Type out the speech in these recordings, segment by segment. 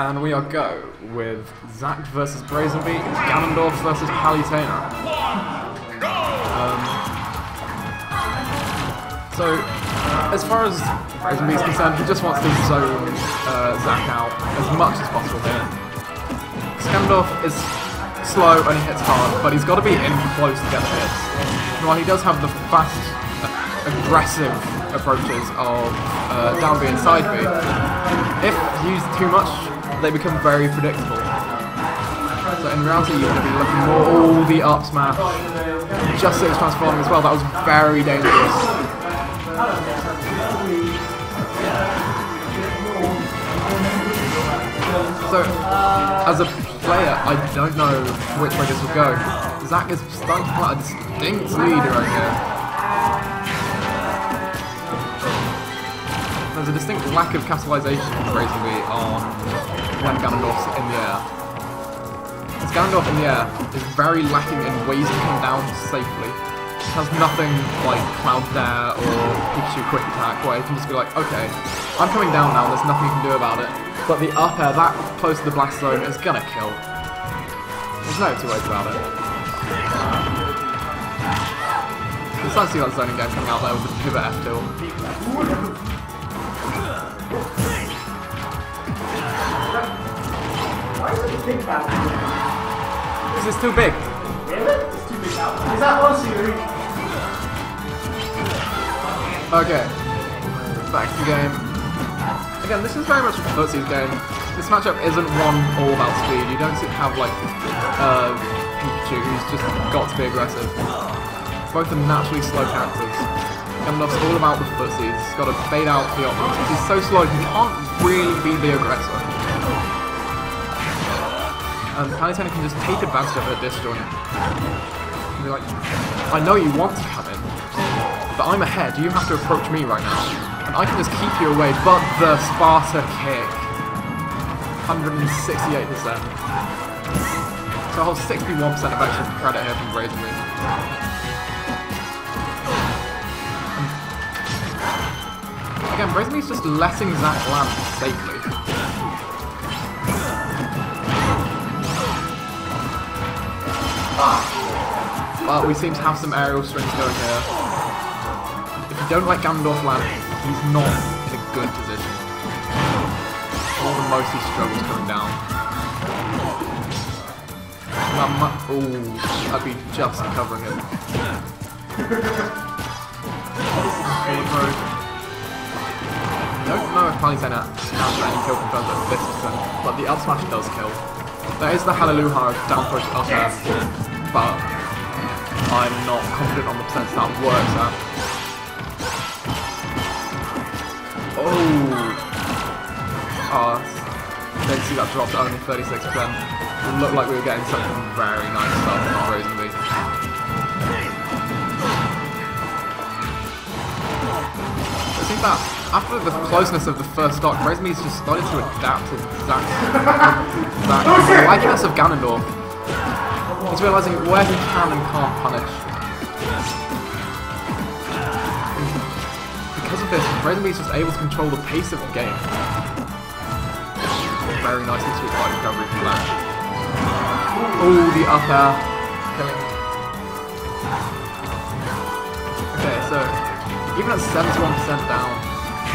And we are go with Zack versus Brazenbee, Ganondorf versus Palutena. Um, so, as far as Brazenbee's concerned, he just wants to zone uh, Zack out as much as possible here. Ganondorf is slow and he hits hard, but he's got to be in close to get the hits. While he does have the fast, aggressive approaches of uh, down B and side B, if used too much, they become very predictable. So in reality, you're going to be looking more all the up smash, just as transforming as well. That was very dangerous. So, as a player, I don't know which way this will go. Zack is starting to put a distinct lead right here. There's a distinct lack of capitalization Brazenbee on when Ganondorf's in the air. As Ganondorf in the air is very lacking in ways to come down safely. It has nothing like Cloud Dare or Pikachu Quick Attack where you can just be like, okay, I'm coming down now, there's nothing you can do about it. But the up air that close to the blast zone is gonna kill. There's no two ways about it. It's nice to see that zoning game coming out there with the pivot F tilt. Why is it big back? This is too big. Is it? It's too big out. Is that honestly really? Okay. Back to the game. Again, this is very much a footsie's game. This matchup isn't one all about speed. You don't have like uh, Pikachu who's just got to be aggressive. Both are naturally slow characters. Ganondorf's all about the footsies. He's got to fade out the options. He's so slow he can't really be the aggressor. Um, and Palutena can just take advantage of her disjoint. And be like, I know you want to come in, but I'm ahead. You have to approach me right now. And I can just keep you away, but the Sparta kick. 168%. So a whole 61% of extra credit here from Brazenbee. Again, Brazenbee's just letting Zack land safely. But we seem to have some aerial strings going here. If you don't let Gandalf land, he's not in a good position. All the most he struggles coming down. Ooh, I'd be just covering it. Don't know if Palutena has any kill confirmed at 50%, but the up smash does kill. There is the Hallelujah down push up air, but I'm not confident on the percentage that works at. Oh! Ah, didn't see that drop to only 36%. It looked like we were getting something very nice stuff from Brazenbee. I think that after the closeness of the first stock, Brazenbee's just started to adapt to Zack's oh, Zack's likeness of Ganondorf. He's realizing where he can and can't punish. Because of this, Brazenbee is just able to control the pace of the game. Very nicely sweet spot recovery from that. Oh, the up air. Killing. Okay, so even at 71% down,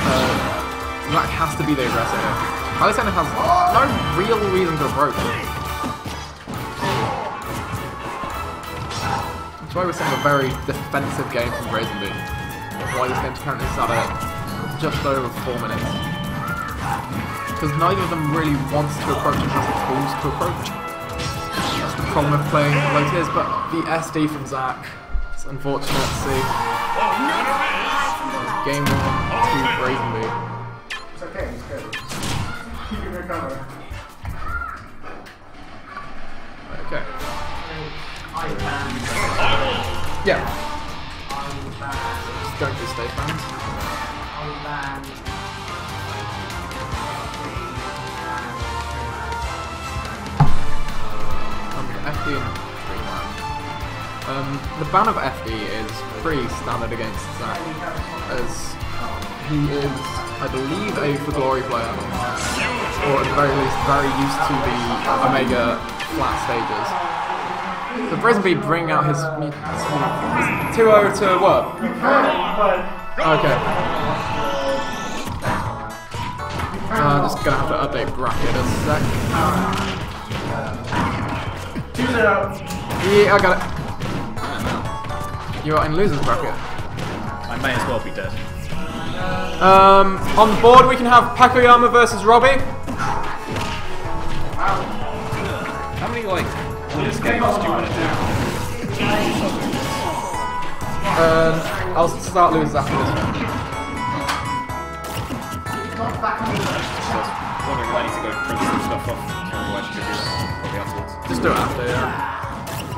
uh, Zack has to be the aggressor here. Palutena has no real reason to approach. That's why we're seeing a very defensive game from Brazenbee. Why this game's currently sat at just over 4 minutes. Because neither of them really wants to approach and has the tools to approach. That's the problem with playing it is, but the SD from Zack, it's unfortunate to see. Game 1 to Brazenbee. It's okay, it's good. You can recover. Okay. I ban. Yeah. I ban. Just going to stay fans. I ban. Um, the ban of FD is pretty standard against Zack, as he is, I believe, a For Glory player. or at the very least, very used to the Omega flat stages. So Brisby bring out his, mu- 2-0 to what? Okay. Uh, I'm just gonna have to update bracket a sec. Two zero. Yeah, I got it. You're in losers bracket. I may as well be dead. Um, on the board we can have Pakoyama versus Robbie. How many like this games do you want to do? Um, I'll start losers after this one. Just wondering if I need to go print some stuff off. Can't you do that. Probably afterwards. Just do it after, yeah.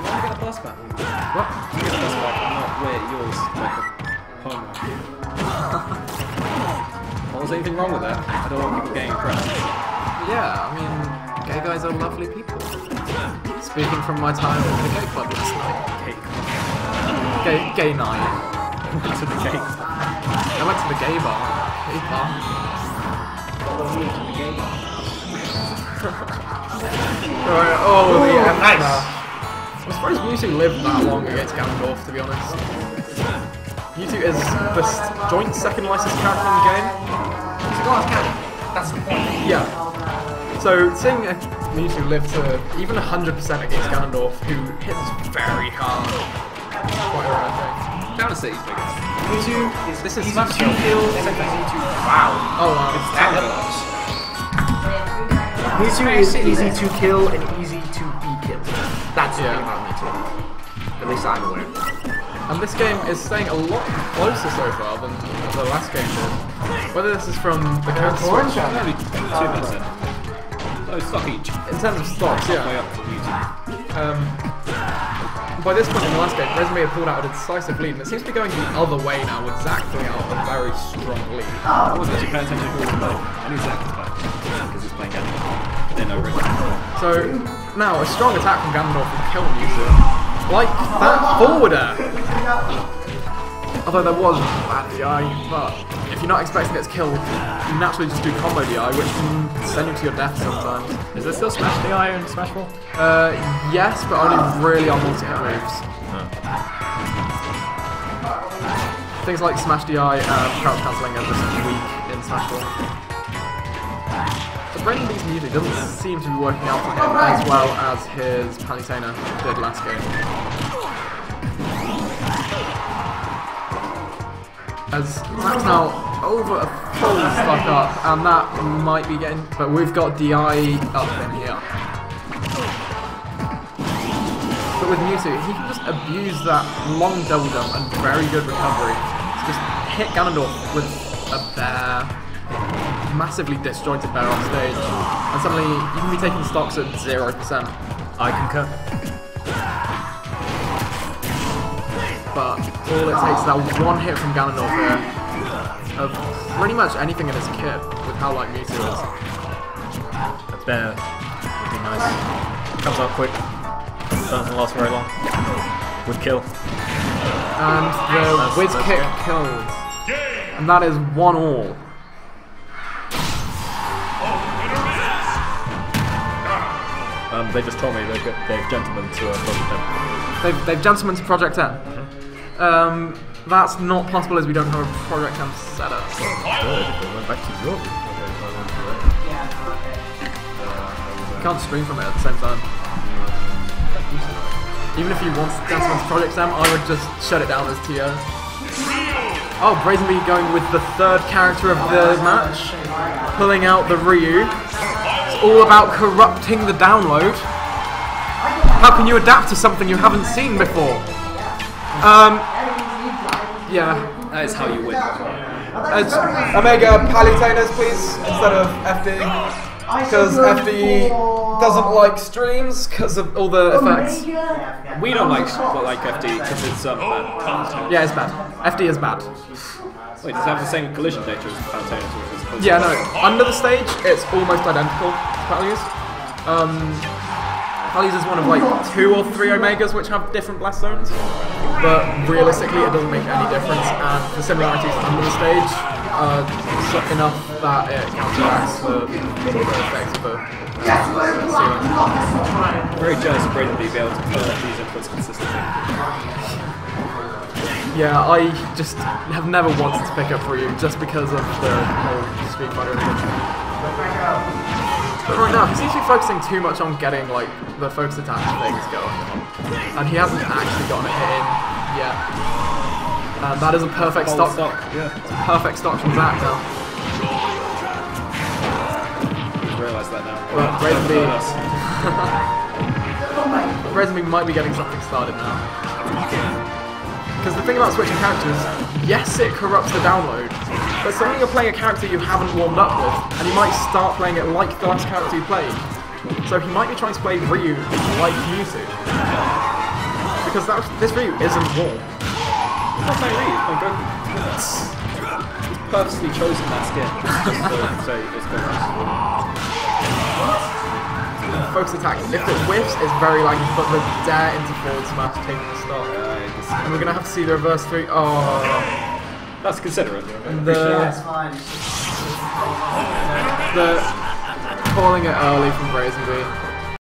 You want to get a bus back? What? You get a bus back and not wear yours like a homo. What was anything wrong with that? I don't want people getting impressed. Yeah, I mean, gay guys are lovely people. Speaking from my time at the gay club last night. Cake. Gay, gay night. to the cake. I went to the gay bar. Gay bar. Alright, oh, the Ooh, F nice. Now. I'm surprised Mewtwo lived that long against Ganondorf, to be honest. Mewtwo is the joint second licensed character in the game. It's a glass cannon. That's the point. Yeah. So seeing Mewtwo live to even 100% against Ganondorf, who hits very hard, is quite a rare thing. Down to City's biggest. Mewtwo is This is easy Smash to Bros. kill and easy to wow. Oh wow. That Mewtwo is easy to kill and easy to be killed. That's the Yeah. thing about Mewtwo. At least I'm aware. And this game is staying a lot closer so far than the last game did. Whether this is from the character switch, Only two minutes in. Oh, stock each. in terms of stocks, Way yeah. up to YouTube. Um, by this point in the last game, Resume had pulled out a decisive lead, and it seems to be going the other way now, with Zack pulling out a very strong lead. I wasn't actually paying attention to who was playing. I knew Zack was playing. Because he's playing Ganondorf. Then over it. So now a strong attack from Ganondorf will kill Mewtwo. Like that forwarder! Although there was bad DI, but if you're not expecting it to kill, you naturally just do combo DI, which can send you to your death sometimes. Is there still Smash DI in Smash 4? Uh, yes, but only really on multi-hit moves. Things like Smash DI and crouch cancelling are just weak in Smash 4. Brendan B's music doesn't seem to be working out for him as well as his Palutena did last game. As now over a full stock up, and that might be getting, but we've got DI up in here. But with Mewtwo, he can just abuse that long double jump and very good recovery. To just hit Ganondorf with a bear, massively disjointed bear on stage, and suddenly you can be taking stocks at 0%. I concur. But all it takes is that one hit from Ganondorf here of pretty much anything in his kit with how like Mewtwo is. A bear would be nice. Comes up quick. Doesn't last very long. Would kill. And the That's- Whiz that's Kick good. kills. And that is one all. Um, they just told me they've, got, they've gentlemen to uh, Project M. They've, they've gentlemen to Project M. Um, that's not possible as we don't have a Project M setup. Good, they went back to Europe. You can't stream from it at the same time. Even if you want Gentleman's Project M, I would just shut it down as TO. Oh, Brazenbee going with the third character of the match, pulling out the Ryu. All about corrupting the download. How can you adapt to something you haven't seen before? Um, yeah. That is how you win. It's Omega Palutenas, please, instead of FD. Because FD doesn't like streams because of all the effects. We don't like like FD because it's um, bad. Yeah, it's bad. FD is bad. Wait, does it have the same collision data as Pantanas, which is close Yeah, no. Under the stage, it's almost identical to Palus. Um, is one of like two or three Omegas which have different blast zones. But realistically, it doesn't make any difference. And the similarities under the stage so enough that it counteracts the, effects of the. Very jealous of Braden being able to pull off these inputs consistently. Yeah, I just have never wanted to pick up Ryu just because of the whole Street Fighter thing. But right now, he seems to focusing too much on getting like the focus attack things going, and he hasn't actually gotten a hit in yet. And that is a perfect stock, stock, yeah. perfect stock from Zack now. Just realised that now. Well, Us. B might be getting something started now. Because the thing about switching characters, yes, it corrupts the download, but suddenly you're playing a character you haven't warmed up with, and you might start playing it like the last character you played. So he might be trying to play Ryu like Mewtwo. Because that, this Ryu isn't warm. Not my. Oh, Goku. He's purposely chosen that skin. so, so it's good. Focus attack, if it whiffs, it's very laggy, but the dare into forward smash taking the stock. And we're gonna have to see the reverse three. Oh, That's considerate. the That's fine. the calling it early from Brazenbee.